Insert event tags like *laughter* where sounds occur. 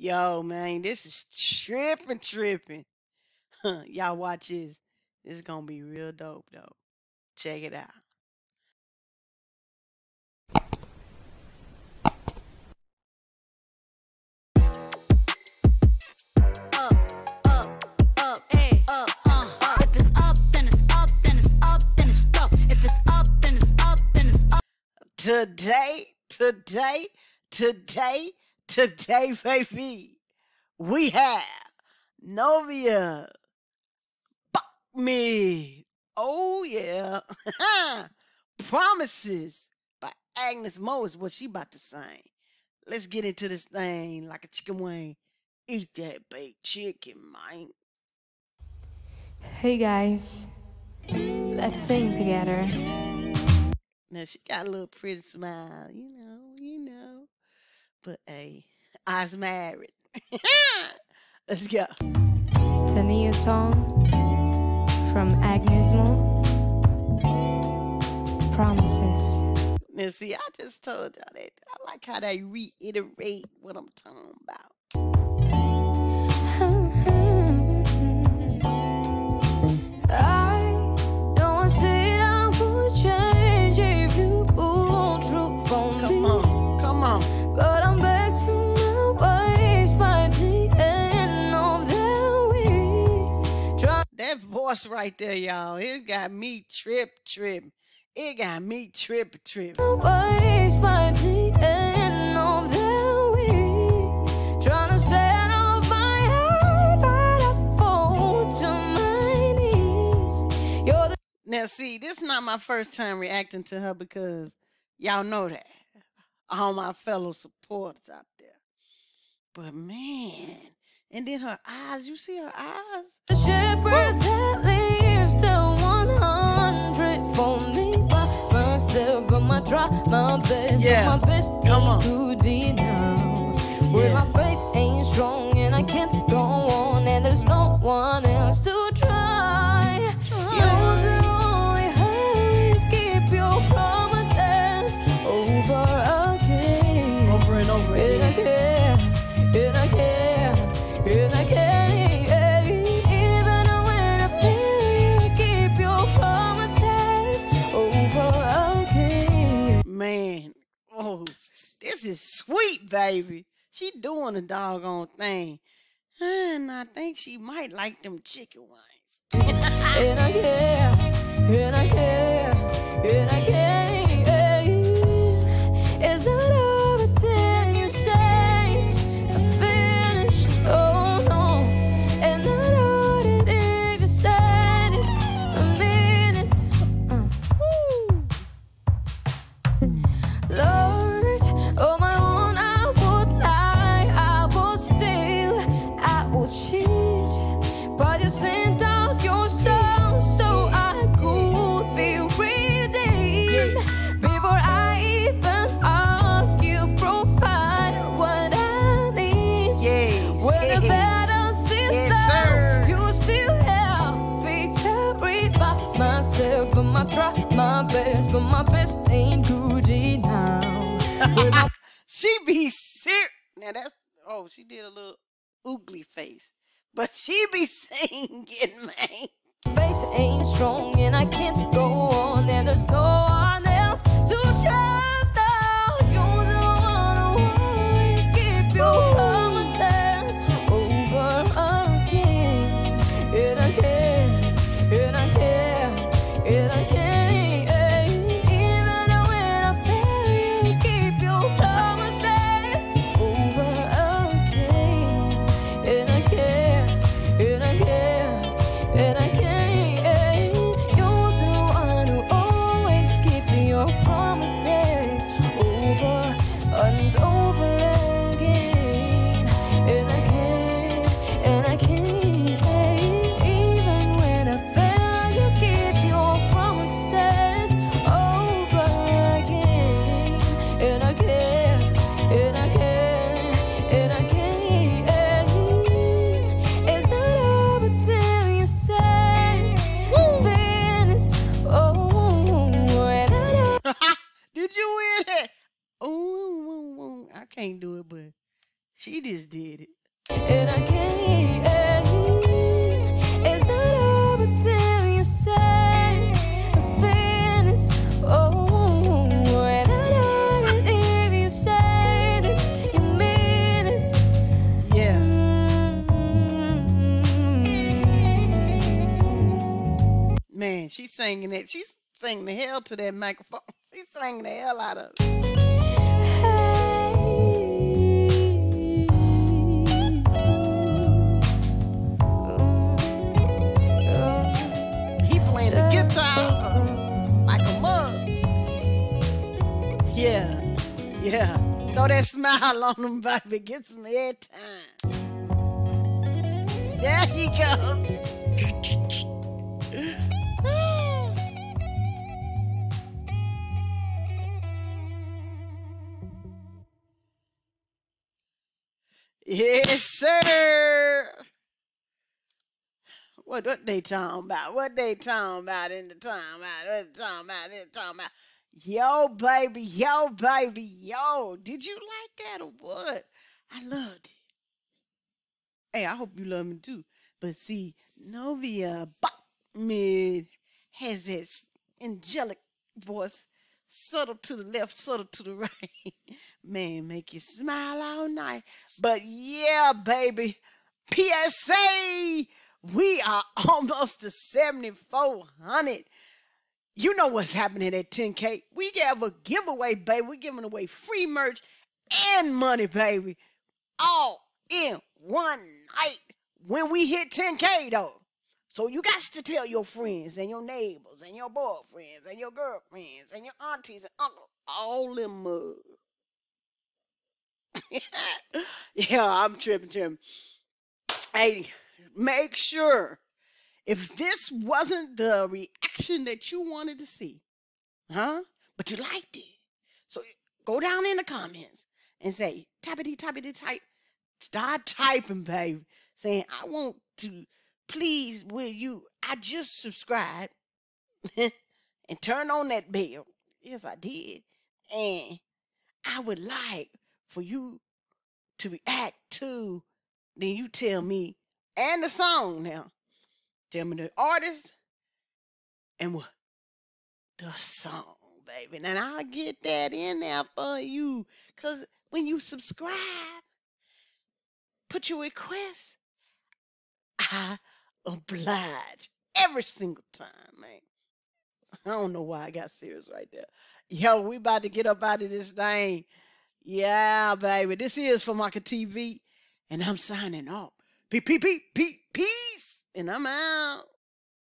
Yo, man, this is tripping, tripping. Y'all watch this. This is gonna be real dope, though. Check it out. up, up, up, ay, up, up. If it's up, then it's up, then it's up, then it's stuck. If it's up, then it's up, then it's up. Today, today, today, today, baby, we have Novia. Fuck me. Oh, yeah. *laughs* Promises by Agnez Mo is what she about to sing. Let's get into this thing like a chicken wing. Eat that baked chicken, man. Hey guys, let's sing together. Now she got a little pretty smile, you know, you know. But hey, I was married. *laughs* Let's go. The new song from Agnez Mo. Promises. Now see, I just told y'all that I like how they reiterate what I'm talking about. Voice right there, y'all, it got me trip trip. It got me trip trip. ways by the end of the week. Trying to stand on my head, but I fall to my knees. You're the Now see, this is not my first time reacting to her because y'all know that. All my fellow supporters out there. But man, and then her eyes, you see her eyes? But try, my best, Yeah. my best Come on. Is sweet, baby. She doing the doggone thing. And I think she might like them chicken wings. And I care, and I care, and I care. My best ain't good enough. She be serious. Now that's oh, she did a little oogly face, but she be *laughs* singing, man. faith ain't strong and I can't go on, and there's no one else to trust. She just did it. And I can't It's not over till you say the feelings. Oh, and I know that if you say it, you mean it. Yeah. Man, she's singing it. She's singing the hell to that microphone. *laughs* She's singing the hell out of it. The guitar uh, like a mug. Yeah, yeah. Throw that smile *laughs* on him, baby. Get some airtime. There he go. *laughs* yes, sir. What what they talking about? What they talking about in the time about? What they talking about? They talking about? Yo, baby, yo, baby, yo. Did you like that or what? I loved it. Hey, I hope you love me too. But see, Novia Bachmid has that angelic voice, subtle to the left, subtle to the *laughs* right. Man, make you smile all night. But yeah, baby, PSA, we are *laughs* almost to 7,400. You know what's happening at 10K. We have a giveaway, baby. We're giving away free merch and money, baby. All in one night when we hit 10K, though. So you got to tell your friends and your neighbors and your boyfriends and your girlfriends and your aunties and uncles, all them *laughs* yeah, I'm tripping, tripping. Hey, make sure if this wasn't the reaction that you wanted to see, huh? But you liked it. So go down in the comments and say, tappity, tappity, type. Start typing, baby. Saying, I want to please will you. I just subscribed *laughs* and turn on that bell. Yes, I did. And I would like for you to react to, then you tell me, and the song now. Tell me the artist and what? The song, baby. And I'll get that in there for you. Because when you subscribe, put your request, I oblige every single time, man. I don't know why I got serious right there. Yo, we about to get up out of this thing. Yeah, baby. This is for Maka TV. And I'm signing off. Peace, peace, peace, peace. And I'm out.